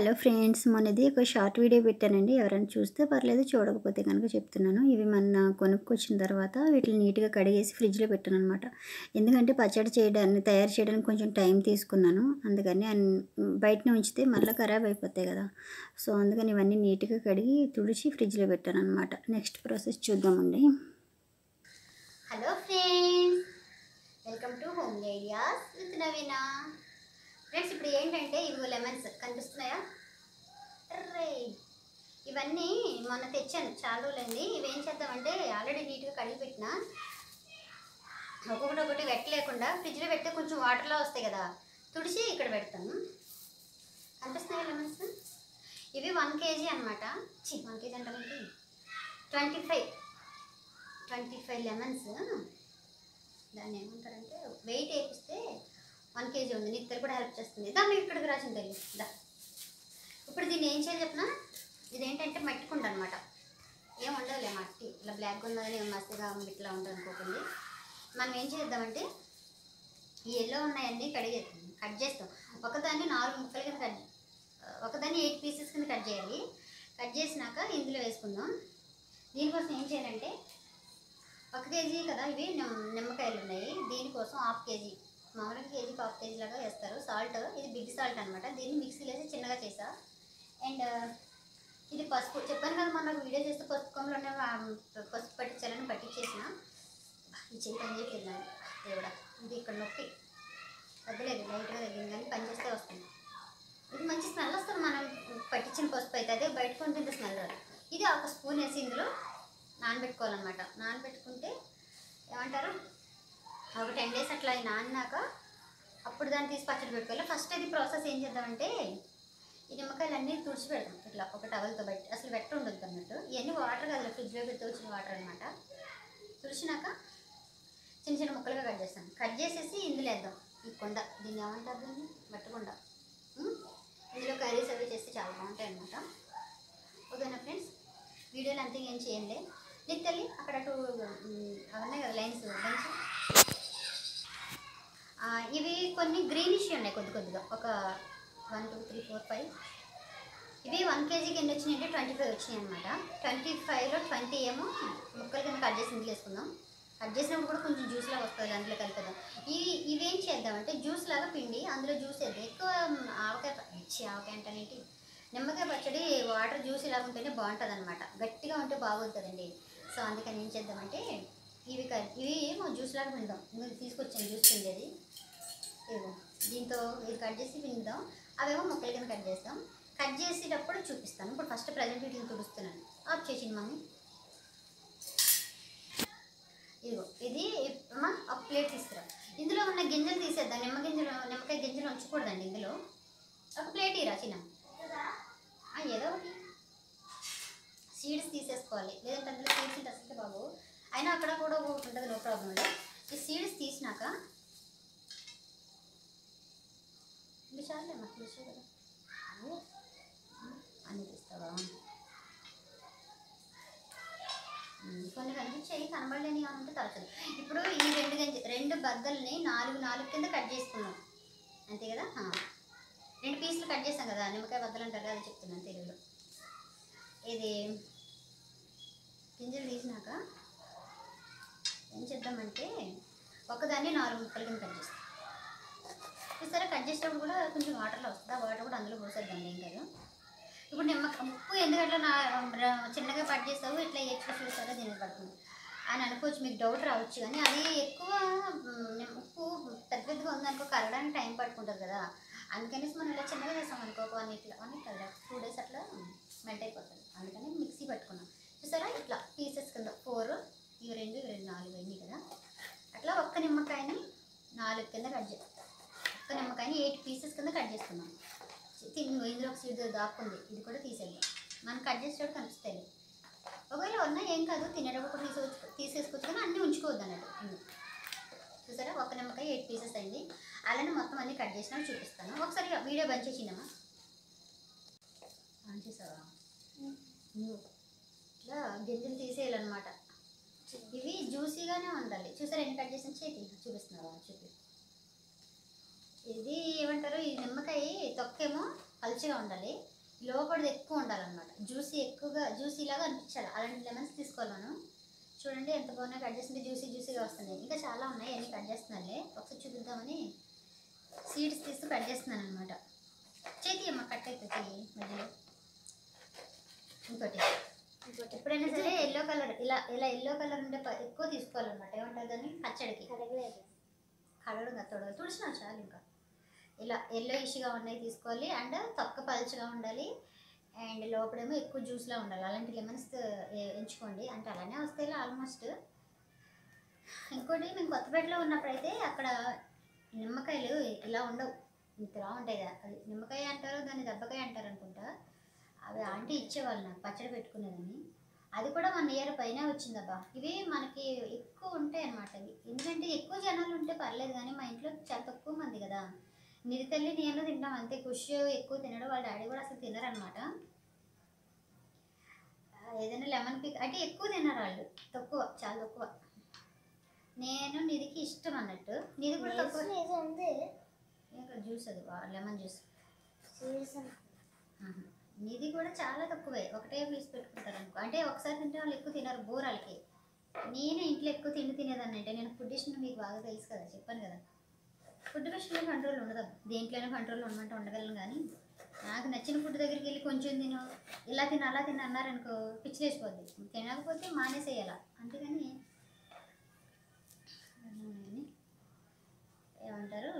Hello friends మొన్నది ఒక short video పెట్టానండి. ఎవరైనా చూస్తే పర్లేదు చూడకపోతే కనుక చెప్తున్నాను. ఇవి మొన్న కొనుక్కొచ్చిన తర్వాత వీటిని నీట్గా కడిగేసి ఫ్రిడ్జ్లో పెట్టాను అనమాట ఎందుకంటే పచ్చడి చేయడానికి తయారు చేయడానికి కొంచెం టైం తీసుకున్నాను. అందుకని బయటనే ఉంచితే మళ్ళీ ఖరాబ్ అయిపోతాయి కదా. సో అందుకని ఇవన్నీ నీట్గా కడిగి తుడిచి ఫ్రిడ్జ్లో పెట్టాను అనమాట నెక్స్ట్ ప్రాసెస్ చూద్దామండి. Hello friends welcome to home with friends ఇప్పుడు ఏంటంటే ఇవి లెమన్స్. కనిపిస్తున్నాయా? రే ఇవన్నీ మొన్న తెచ్చాను చాలా రోజులండి ఇవి ఏం చేద్దామంటే ఆల్రెడీ నీట్గా కడిగి పెట్టిన. ఒక్కొక్కటి ఒకటి వెట్ లేకుండా ఫ్రిడ్జ్లో పెడితే కొంచెం వాటర్లో వస్తాయి కదా. తుడిచి ఇక్కడ పెడతాను. కనిపిస్తున్నాయి లెమన్స్ ఇవి వన్ కేజీ అనమాట చి వన్ కేజీ అంటే twenty five twenty five lemons దాన్ని ఏమంటారంటే వెయిట్ వేపిస్తే వన్ కేజీ ఉంది. నిత్తలు కూడా హెల్ప్ చేస్తుంది. దాన్ని ఇక్కడికి రాసింది. తల్లి దా ఇప్పుడు దీన్ని ఏం చేయాలి చెప్పిన ఇదేంటంటే మట్టి కుండ అనమాట ఏం ఉండదులే మట్టి. ఇలా బ్లాక్ ఉన్నదని మస్తుగా ఇట్లా ఉంటుంది అనుకోకండి. మనం ఏం చేద్దామంటే ఈ ఎల్లో ఉన్నాయన్నీ కడిగే కట్ చేస్తాం. ఒకదాన్ని నాలుగు ముక్కలు కింద కట్ ఒకదాన్ని ఎయిట్ పీసెస్ కింద కట్ చేయాలి. కట్ చేసినాక ఇందులో వేసుకుందాం. దీనికోసం ఏం చేయాలంటే ఒక కేజీ కదా ఇవి నిమ్మకాయలు ఉన్నాయి. దీనికోసం హాఫ్ కేజీ మామూలుగా కేజీకి హాఫ్ కేజీ లాగా వేస్తారు. సాల్ట్ ఇది బిగ్ సాల్ట్ అనమాట దీన్ని మిక్సీలో వేసి చిన్నగా చేసా. అండ్ ఇది పసుపు. చెప్పాను కదా మొన్న వీడియో చేస్తే పసుపు కొమ్మలోనే పసుపు పట్టించాలని పట్టించేసిన. ఈ చెయ్యి పని చేయట్లేదు? దేవుడా ఇది ఇక్కడ నొప్పి. వద్దలేదు లైట్గా తగ్గింది కానీ పని చేస్తే వస్తుంది. ఇది మంచి స్మెల్ వస్తుంది మనం పట్టించిన పసుపు అయితే. అదే బయటకు ఉంటుంది స్మెల్ రాదు. ఇది ఒక స్పూన్ వేసి ఇందులో నానబెట్టుకోవాలన్నమాట. నానబెట్టుకుంటే ఏమంటారు? ఒక టెన్ డేస్ అట్లా నాన్నాక అప్పుడు దాన్ని తీసి పచ్చడి పెట్టుకోవాలి. ఫస్ట్ అది ప్రాసెస్ ఏం చేద్దామంటే ఈ నిమ్మకాయలన్నీ తుడిచి పెడతాం ఇట్లా ఒక టవల్తో బట్టి. అసలు వెట్ట ఉండదు అన్నట్టు ఇవన్నీ వాటర్ కదా ఫ్రిడ్జ్లో పెడితే వచ్చిన వాటర్ అనమాట తుడిచినాక చిన్న చిన్న ముక్కలుగా కట్ చేస్తాం. కట్ చేసేసి ఇందులో వేద్దాం. ఈ కొండ. దీన్ని ఏమంటారు దీన్ని? మట్టకుండా ఇందులో కర్రీస్ అవి చేస్తే చాలా బాగుంటాయి అనమాట ఓకేనా ఫ్రెండ్స్? వీడియోలు అంతే ఏం చేయండి. నీకు తల్లి అక్కడ టూ అవన్నీ కదా లైన్స్ లైన్స్? ఇవి కొన్ని గ్రీనిష్ ఉన్నాయి కొద్ది కొద్దిగా. ఒక one two three four five. ఇవి వన్ కేజీకి ఎన్ని వచ్చినాయంటే ట్వంటీ ఫైవ్ వచ్చినాయి అనమాట ట్వంటీ ఫైవ్లో ట్వంటీ ఏమో ముక్కలు కింద కట్ చేసి ఇందులో వేసుకుందాం. కట్ చేసినప్పుడు కూడా కొంచెం జ్యూస్ లాగా వస్తుంది అందులో కలిపేద్దాం ఇవి ఇవేం చేద్దామంటే జ్యూస్ లాగా పిండి అందులో జ్యూస్ వేద్దాం. ఎక్కువ ఆవకాయ ప- ఇచ్చి ఆవకాయ అంటేనేంటి నిమ్మకాయ పచ్చడి వాటర్ జ్యూస్ ఇలా ఉంటేనే బాగుంటుంది అనమాట గట్టిగా ఉంటే బాగుంటుందండి సో అందుకని ఏం చేద్దామంటే ఇవి క- ఇవి ఏమో జ్యూస్ లాగా పిండుదాం. ఇందులో తీసుకొచ్చాను జ్యూస్ పిండేది. ఏమో దీంతో ఇది కట్ చేసి పిండుదాం. అవేమో ముక్కలు కింద కట్ చేస్తాం. కట్ చేసేటప్పుడు చూపిస్తాను. ఇప్పుడు ఫస్ట్ ప్రజెంట్ వీటిని తుడుస్తున్నాను. ఆఫ్ చేసింది మమ్మీ ఇదిగో ఇది అమ్మా ఒక ప్లేట్ తీసుకురా. ఇందులో ఉన్న గింజలు తీసేద్దాం. నిమ్మ గింజలు నిమ్మకాయ గింజలు ఉంచకూడదండి ఇందులో. ఒక ప్లేట్ ఇరా చిన్న. ఏదో ఒకటి. సీడ్స్ తీసేసుకోవాలి. లేదంటే అందులో సీడ్స్ అసలు బాబు అయినా అక్కడ కూడా ఒకటి ఉంటుంది నో ప్రాబ్లం ఈ సీడ్స్ తీసినాక ఇది మాకు తెలుసు కదా ఓ, తీస్తావా కొన్ని కనిపించాయి కనబడలేని అని ఉంటే తరచదు ఇప్పుడు ఈ రెండు రెండు బద్దల్ని నాలుగు నాలుగు కింద కట్ చేసుకున్నాం అంతే కదా? రెండు పీసులు కట్ చేస్తాం కదా నిమ్మకాయ బద్దలు అంటారు కదా చెప్తున్నాను తెలుగులో. ఇది గింజలు తీసినాక ఏం చేద్దామంటే ఒకదాన్ని నాలుగు ముక్కల కింద కట్ చేస్తాం. చూసారా కట్ చేసేటప్పుడు కూడా కొంచెం వాటర్లో వస్తుంది. ఆ వాటర్ కూడా అందులో పోసేద్దాం. ఏం కాదు. ఇప్పుడు నిమ్మకాయ ఉప్పు ఎందుకంటే నా చిన్నగా కట్ చేస్తావు? ఇట్లా ఎక్కువ చూసారా? దీనికి పడుతుంది. అని అనుకోవచ్చు. మీకు డౌట్ రావచ్చు. కానీ అది ఎక్కువ ఉప్పు పెద్ద పెద్దగా ఉందనుకో కరగడానికి టైం పట్టుకుంటుంది కదా. అందుకనేసి మనం ఇలా చిన్నగా చేసాం అనుకో. వన్ ఇట్లా వన్ కదా టూ డేస్ అట్లా మెల్ట్ అయిపోతుంది. అందుకని మిక్సీ పట్టుకున్నాం. చూసారా? ఇట్లా పీసెస్ కింద ఫోర్ ఇవి రెండు ఇవి రెండు నాలుగు అయింది కదా. అట్లా ఒక్క నిమ్మకాయని నాలుగు కింద కట్ చేస్తాం. ఒక్క నిమ్మకాయని ఎయిట్ పీసెస్ కింద కట్ చేసుకున్నాం ఇందులో ఒక సీడ్ దాక్కుంది ఇది కూడా తీసేద్దాం. మనం కట్ చేసేటప్పుడు కనిపిస్తాయి. ఒకవేళ ఉన్నా ఏం కాదు తినేటప్పుడు కూడా తీసుకోవచ్చు తీసేసుకోవచ్చు కానీ అన్నీ ఉంచుకోవద్దు అన్నట్టు. చూసారా? ఒక నిమ్మకాయ ఎయిట్ పీసెస్ అయింది. అలానే మొత్తం అన్ని కట్ చేసినా చూపిస్తాను. ఒకసారి వీడియో బంద్ చేసిందమ్మా ఆన్ చేసావా? ఇట్లా గింజలు తీసేయాలన్నమాట. ఇవి జ్యూసీగానే ఉండాలి. చూసారా ఎన్ని కట్ చేసిన చేతి చూపిస్తున్నావా? చూపి. ఇది ఏమంటారు? ఈ నిమ్మకాయ తొక్కేమో పలుచగా ఉండాలి. లోపలిది ఎక్కువ ఉండాలన్నమాట. జ్యూసీ ఎక్కువగా జ్యూసీ లాగా అనిపించాలి. అలాంటి లెమన్స్ తీసుకోవాలి మనం. చూడండి ఎంత బాగున్నాయి కట్ చేస్తుంటే జ్యూసీ జ్యూసీగా వస్తున్నాయి ఇంకా చాలా ఉన్నాయి. అన్నీ కట్ చేస్తున్నానులే. ఒకసారి చూపిద్దామని సీడ్స్ తీస్తూ కట్ చేస్తున్నాను అనమాట చేతి అమ్మ కట్ అవుతుంది చెయ్యి మధ్యలో. ఇంకోటి. ఎప్పుడైనా సరే ఎల్లో కలర్ ఇలా ఇలా ఎల్లో కలర్ ప- ఎక్కువ తీసుకోవాలన్నమాట. ఏమంటారు దాన్ని? పచ్చడికి. కలర్ తొడగ తుడిచిన చాలు ఇంకా. ఇలా ఎల్లో ఇష్గా ఉన్నాయి తీసుకోవాలి అండ్ తక్కువ పలుచగా ఉండాలి. అండ్ లోపడేమో ఎక్కువ జ్యూస్లా ఉండాలి. అలాంటి లెమన్స్ ఎంచుకోండి. అంటే అలానే వస్తాయి ఆల్మోస్ట్ ఇంకోటి మేము కొత్తపేటలో ఉన్నప్పుడైతే అక్కడ నిమ్మకాయలు ఇలా ఉండవు. ఇంతలా ఉంటాయి కదా. అది నిమ్మకాయ అంటారు దాన్ని దెబ్బకాయ అంటారు అనుకుంటా. అవి ఆంటీ ఇచ్చేవాళ్ళు నాకు పచ్చడి పెట్టుకునేదని అది కూడా వన్ ఇయర్ పైన వచ్చిందబ్బా. ఇవి మనకి ఎక్కువ ఉంటాయి అన్నమాట ఇవి ఎందుకంటే ఎక్కువ జనాలు ఉంటే పర్లేదు కానీ మా ఇంట్లో చాలా తక్కువ మంది కదా. నిధి తల్లి నేను తింటాం. అంతే ఖుషి ఎక్కువ తినడం. వాళ్ళ డాడీ కూడా అసలు తినరనమాట ఏదైనా లెమన్ పిక్ అంటే ఎక్కువ తినరు వాళ్ళు. తక్కువ చాలా తక్కువ. నేను నిధికి ఇష్టం అన్నట్టు. నిధి కూడా తక్కువ. జ్యూస్ అది లెమన్ జ్యూస్. నిధి కూడా చాలా తక్కువే. ఒకటే పీస్ పెట్టుకుంటారు అనుకో. అంటే ఒకసారి తింటే వాళ్ళు ఎక్కువ తినరు బోర్ వాళ్ళకి. నేను ఇంట్లో ఎక్కువ తిండి తినేదాన్ని అంటే నేను ఫుడ్ విషయంలో మీకు బాగా తెలుసు కదా చెప్పాను కదా. ఫుడ్ విషయంలో కంట్రోల్ ఉండదు. దేంట్లోనే కంట్రోల్ ఉండమంటే ఉండగలను కానీ నాకు నచ్చిన ఫుడ్ దగ్గరికి వెళ్ళి కొంచెం తిను ఇలా తిన అలా తిన అన్నారనుకో పిచ్చి లేచిపోద్ది. తినకపోతే మానేసేయాల. అందుకని ఏమంటారు?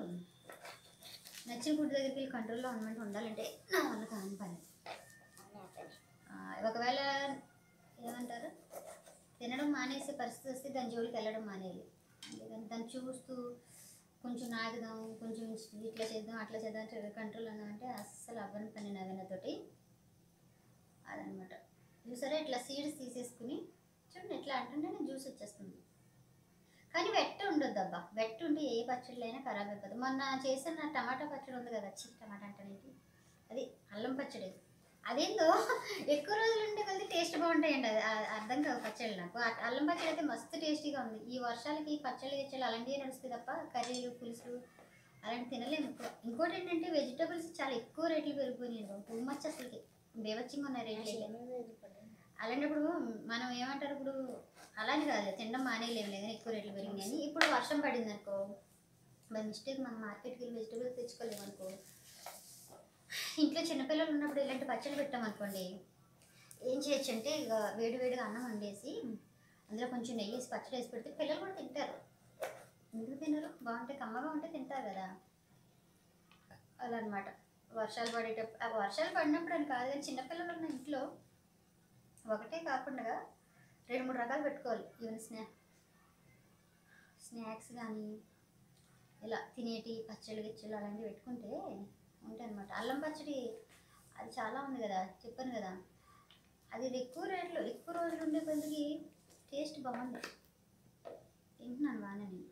నచ్చిన ఫుడ్ దగ్గరికి వెళ్ళి కంట్రోల్లో ఉండమంటే ఉండాలంటే నా వల్ల కాని పని. ఒకవేళ ఏమంటారు? తినడం మానేసే పరిస్థితి వస్తే దాని జోలికి వెళ్ళడం మానేయాలి. అందుకని దాన్ని చూస్తూ కొంచెం ఆగుదాం కొంచెం ఇట్లా చేద్దాం అట్లా చేద్దాం కంట్రోల్ అన్నా అంటే అస్సలు అవ్వని పని నవీనతోటి అదనమాట. చూసారా ఇట్లా సీడ్స్ తీసేసుకుని చూడండి ఎట్లా అంటుంటేనే జ్యూస్ వచ్చేస్తుంది. కానీ వెట్ట ఉండొద్దు అబ్బా వెట్ట ఉంటే ఏ పచ్చడిలో అయినా ఖరాబ్ అయిపోతుంది మొన్న చేసిన టమాటా పచ్చడి ఉంది కదా చి టమాటా అంటే అది అల్లం పచ్చడి. అదేందో? ఎక్కువ రోజులు ఉంటే కొద్ది టేస్ట్ బాగుంటాయండి అది అర్థం కాదు పచ్చళ్ళు నాకు. అల్లం పచ్చడి అయితే మస్తు టేస్టీగా ఉంది. ఈ వర్షాలకి పచ్చళ్ళు గిచ్చళ్ళు అలాంటివి నడుస్తాయి తప్ప కర్రీలు పులుసులు అలాంటి తినలేము ఇంకోటి ఏంటంటే వెజిటబుల్స్ చాలా ఎక్కువ రేట్లు పెరిగిపోయినాయి టూ మచ్ అసలుకి. బేవచ్చింగా ఉన్నాయి రేట్లు. అలాంటప్పుడు మనం ఏమంటారు ఇప్పుడు అలానే కాదు తినడం మానేయలేము లేదు? ఎక్కువ రేట్లు పెరిగినాయని ఇప్పుడు వర్షం పడింది అనుకో బై మిస్టేక్ మనం మార్కెట్కి వెళ్ళి వెజిటబుల్స్ తెచ్చుకోలేము అనుకో ఇంట్లో చిన్నపిల్లలు ఉన్నప్పుడు ఇలాంటి పచ్చడి పెట్టామనుకోండి ఏం చేయొచ్చు అంటే ఇక వేడి వేడిగా అన్నం వండేసి అందులో కొంచెం నెయ్యి వేసి పచ్చడి వేసి పెడితే పిల్లలు కూడా తింటారు. ఎందుకు తినరు? బాగుంటే కమ్మగా ఉంటే తింటారు కదా. అలా అనమాట వర్షాలు పడేటప్పుడు ఆ వర్షాలు పడినప్పుడు అని కాదు కానీ చిన్నపిల్లలు ఉన్న ఇంట్లో ఒకటే కాకుండా రెండు మూడు రకాలు పెట్టుకోవాలి. ఈవెన్ స్నా స్నాక్స్ కానీ ఇలా తినేటి పచ్చళ్ళు గిచ్చలు అలాంటివి పెట్టుకుంటే ఉంటాయి అనమాట అల్లం పచ్చడి అది చాలా ఉంది కదా చెప్పాను కదా. అది ఎక్కువ రేట్లో ఎక్కువ రోజులు ఉండే కొద్దికి టేస్ట్ బాగుంది. తింటున్నాను బాగానే నేను.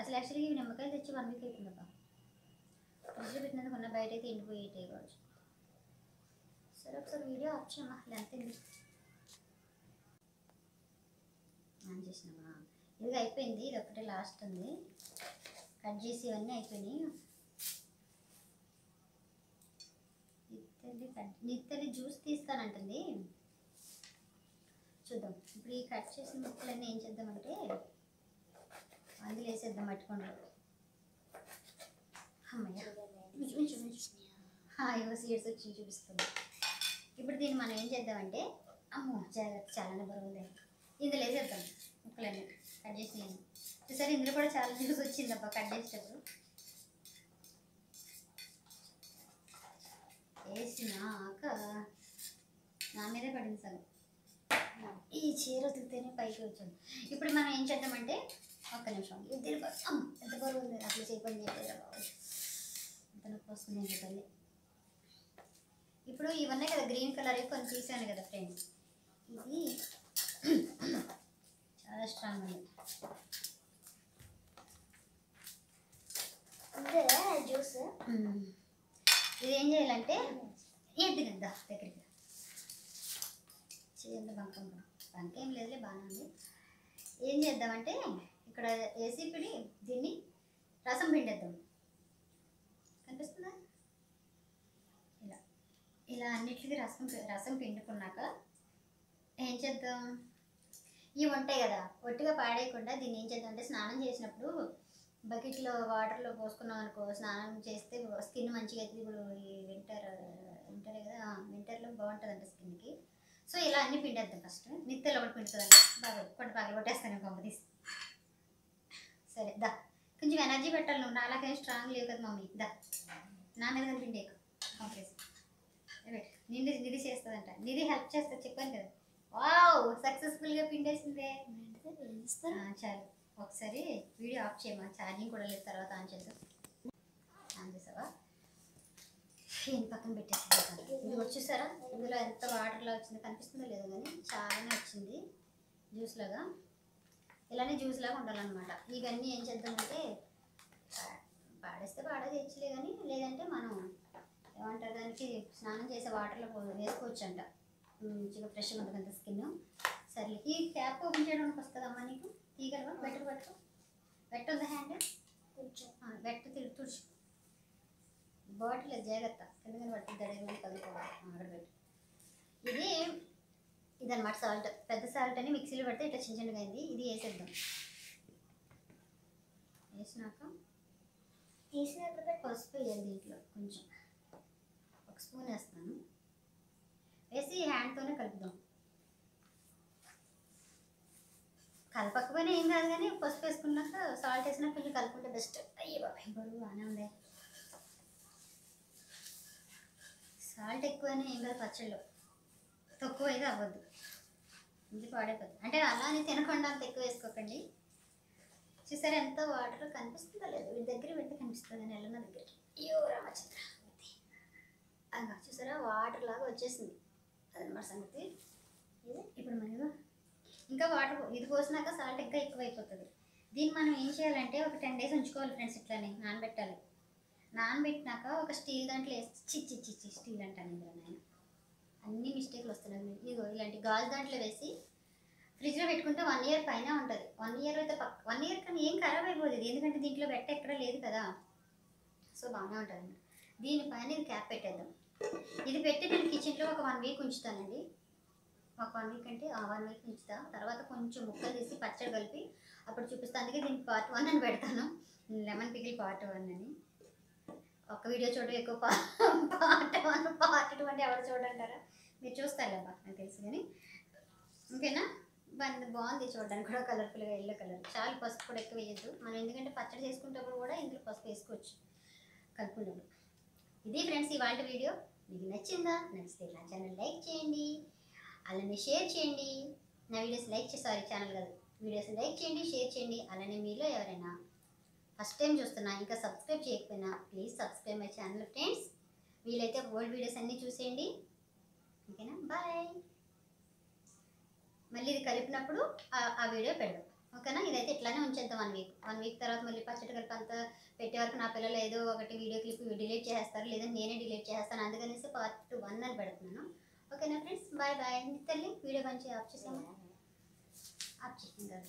అసలు యాక్చువల్గా ఇవి నిమ్మకాయలు తెచ్చి వన్ వీక్ అవుతుందబ్బా ఫ్రిడ్జ్లో పెట్టినందుకు ఉన్న బయట అయితే ఎండిపోయేటే కావచ్చు. సరే ఒకసారి వీడియో ఆఫ్ చేయమ్మా లెంత్ ఉంది ఆన్ చేసినామా ఇది అయిపోయింది ఇది ఒకటే లాస్ట్ ఉంది. కట్ చేసి ఇవన్నీ అయిపోయినాయి. నిత్తల్లి కట్ నిత్తల్లి జ్యూస్ తీస్తానంటుంది. చూద్దాం. ఇప్పుడు ఈ కట్ చేసిన ముక్కలన్నీ ఏం చేద్దామంటే అందులో వేసేద్దాం పట్టుకోండి అమ్మయ్య. సీడ్స్ వచ్చి చూపిస్తుంది. ఇప్పుడు దీన్ని మనం ఏం చేద్దామంటే అమ్మో జాగ్రత్త చాలానే బరువుంది ఇందులో వేసేద్దాం ముక్కలన్నీ. కట్ చేసి చూసారు ఇందులో కూడా చాలా జ్యూస్ వచ్చిందబ్బా కట్ చేసేటప్పుడు వేసినాక నా మీదే పడింది సగం. ఈ చీర ఉతికితేనే పైకి వచ్చింది ఇప్పుడు మనం ఏం చేద్దామంటే ఒక్క నిమిషం. ఇది ఎంత బరువు ఉంది. అట్లా చేయకుండా చెప్పేది ఎంత నొప్పి వస్తుంది ఏంటో తల్లి ఇప్పుడు ఇవన్నీ కదా గ్రీన్ కలర్ కొన్ని తీసాను కదా ఫ్రెండ్స్. ఇది చాలా స్ట్రాంగ్ ఉంది. జ్యూస్. ఇది ఏం చేయాలంటే ఎద్దు కదా దగ్గరికి చేయండి బంకం బంక లేదులే బాగానే ఉంది. ఏం చేద్దామంటే ఇక్కడ వేసి పిండి దీన్ని రసం పిండేద్దాం. కనిపిస్తుందా? ఇలా. ఇలా అన్నిటికీ రసం రసం పిండుకున్నాక ఏం చేద్దాం? ఇవి ఉంటాయి కదా ఒట్టిగా పాడేయకుండా దీన్ని ఏం చేద్దాం అంటే స్నానం చేసినప్పుడు బకెట్లో వాటర్లో పోసుకున్నాం అనుకో స్నానం చేస్తే స్కిన్ మంచిగా అవుతుంది ఇప్పుడు ఈ వింటర్ వింటరే కదా వింటర్లో బాగుంటుందంట స్కిన్కి. సో ఇలా అన్ని పిండేద్దాం ఫస్ట్. నిత్యలో ఒకటి పిండుతుందంట. బాగా కొన్ని పగల కొట్టేస్తాను కొంప తీసి. సరే దా. కొంచెం ఎనర్జీ పెట్టాలి నువ్వు నాలాగే స్ట్రాంగ్ లేవు కదా మమ్మీ దా. నా మీద కానీ పిండేకు నిండి నిధి చేస్తుందంట. నిధి హెల్ప్ చేస్తా చెప్పాను కదా. వావ్ సక్సెస్ఫుల్గా పిండేసిందే. చాలు. ఒకసారి వీడియో ఆఫ్ చేయమా ఛార్జింగ్ కూడా లేదు తర్వాత ఆన్ చేద్దాం. ఆన్ చేసావా? ఫీన్ పక్కన పెట్టేసి ఇది వచ్చేసారా ఇందులో ఎంత వాటర్లా వచ్చిందో కనిపిస్తుందో లేదో కానీ చాలానే వచ్చింది. జ్యూస్ లాగా. ఇలానే జ్యూస్ లాగా ఉండాలన్నమాట. ఇవన్నీ ఏం చేద్దామంటే పాడేస్తే పాడేయచ్చులే కానీ లేదంటే మనం ఏమంటారు దానికి స్నానం చేసే వాటర్లో వేసుకోవచ్చు అంట మంచిగా ఫ్రెష్గా ఉంటుంది అంత స్కిన్. సర్లే ఈ క్యాప్ ఓపెన్ చేయడానికి వస్తుందమ్మా నీకు? తీగలవా బెటర్ పట్టుకో. బెట్ ఉంది హ్యాండ్? కొంచెం బెట్ తిరిగి తుడుచు. బాటిల్ జాగ్రత్త. ఎందుకని పడుతుంది దడేమని కదుకోవాలి అక్కడ పెట్టు ఇది ఇదన్నమాట సాల్ట్ పెద్ద సాల్ట్ అని మిక్సీలో పెడితే ఇట్లా చిన్న చిన్నగా అయింది. ఇది వేసేద్దాం. వేసినాక వేసినాక పసుపు వేయాలి దీంట్లో కొంచెం ఒక స్పూన్ వేస్తాను వేసి హ్యాండ్తోనే కలుపుదాం కలపకపోయినా ఏం కాదు కానీ పసుపు వేసుకున్నాక సాల్ట్ వేసినా కొంచెం కలుపుకుంటే బెస్ట్ అయ్యే బాబాయ్ బరువు బాగానే ఉంది. సాల్ట్ ఎక్కువైనా ఏం కాదు పచ్చళ్ళు. తక్కువ అయితే అవ్వద్దు. ఇది పాడైపోతుంది అంటే అలా అని తినకుండా అంత ఎక్కువ వేసుకోకండి. చూసారా ఎంత వాటర్ కనిపిస్తుందో లేదు. వీడి దగ్గర పెడితే కనిపిస్తుంది నెల దగ్గర దగ్గరికి. అయ్యో రామచంద్ర. అలా చూసారా? వాటర్ లాగా వచ్చేసింది. అదనమాట సంగతి. ఇది ఇప్పుడు మనం ఇంకా వాటర్ ఇది పోసినాక సాల్ట్ ఇంకా ఎక్కువ అయిపోతుంది దీన్ని మనం ఏం చేయాలంటే ఒక టెన్ డేస్ ఉంచుకోవాలి ఫ్రెండ్స్ ఇట్లానే నానబెట్టాలి. నానబెట్టినాక ఒక స్టీల్ దాంట్లో వేసి చిచ్చి చిచ్చి స్టీల్ అంటాను ఇందులో నేను. అన్ని మిస్టేక్లు వస్తున్నాయి ఇదిగో ఇలాంటి గాజు దాంట్లో వేసి ఫ్రిడ్జ్లో పెట్టుకుంటే వన్ ఇయర్ పైన ఉంటుంది. వన్ ఇయర్ అయితే పక్క వన్ ఇయర్ కానీ ఏం ఖరాబ్ అయిపోతుంది ఎందుకంటే దీంట్లో బెట్ట ఎక్కడ లేదు కదా. సో బాగానే ఉంటుంది. దీనిపైన ఇది క్యాప్ పెట్టేద్దాం. ఇది పెట్టి నేను కిచెన్లో ఒక వన్ వీక్ ఉంచుతానండి. ఒక వన్ వీక్ అంటే ఆ వన్ వీక్ ఉంచుతా. తర్వాత కొంచెం ముక్కలు తీసి పచ్చడి కలిపి అప్పుడు చూపిస్తాను అందుకే దీనికి పార్ట్ వన్ అని పెడతాను. లెమన్ పికిల్ పార్ట్ వన్ అని. ఒక వీడియో చూడడం ఎక్కువ పార్ట్ వన్ పార్ట్ టూ అంటే ఎవరు చూడంటారా? మీరు చూస్తారులేబ్బా నాకు తెలుసు కానీ. ఓకేనా? బాగుంది బాగుంది చూడడానికి కూడా కలర్ఫుల్గా ఎల్లో కలర్. చాలా పసుపు కూడా ఎక్కువ వేయద్దు. మనం ఎందుకంటే పచ్చడి చేసుకునేటప్పుడు కూడా ఇందులో పసుపు వేసుకోవచ్చు. కలుపుకున్నప్పుడు. ఇది ఫ్రెండ్స్ ఇవాళ వీడియో. మీకు నచ్చిందా? నచ్చితే నా ఛానల్ లైక్ చేయండి. అలానే షేర్ చేయండి. నా వీడియోస్ లైక్ చేసి సారీ ఛానల్ కాదు. వీడియోస్ లైక్ చేయండి షేర్ చేయండి. అలానే మీలో ఎవరైనా ఫస్ట్ టైం చూస్తున్నా ఇంకా సబ్స్క్రైబ్ చేయకపోయినా please subscribe my channel friends. వీలైతే ఓల్డ్ వీడియోస్ అన్నీ చూసేయండి. ఓకేనా? బాయ్. మళ్ళీ ఇది కలిపినప్పుడు ఆ- ఆ వీడియో పెడదాం. ఓకేనా? ఇదైతే ఇట్లానే ఉంచేద్దాం వన్ వీక్. వన్ వీక్ తర్వాత మళ్ళీ పచ్చడి కలిపి అంతా పెట్టే వరకు నా పిల్లలు ఏదో ఒకటి వీడియో క్లిప్ డిలీట్ చేస్తారు లేదా నేనే డిలీట్ చేస్తాను. అందుకనేసి పార్ట్ వన్ అని పెడుతున్నాను. ఓకేనా ఫ్రెండ్స్? బాయ్ బాయ్ తల్లి. వీడియో మంచిగా ఆఫ్ చేసాము ఆఫ్ చేసింది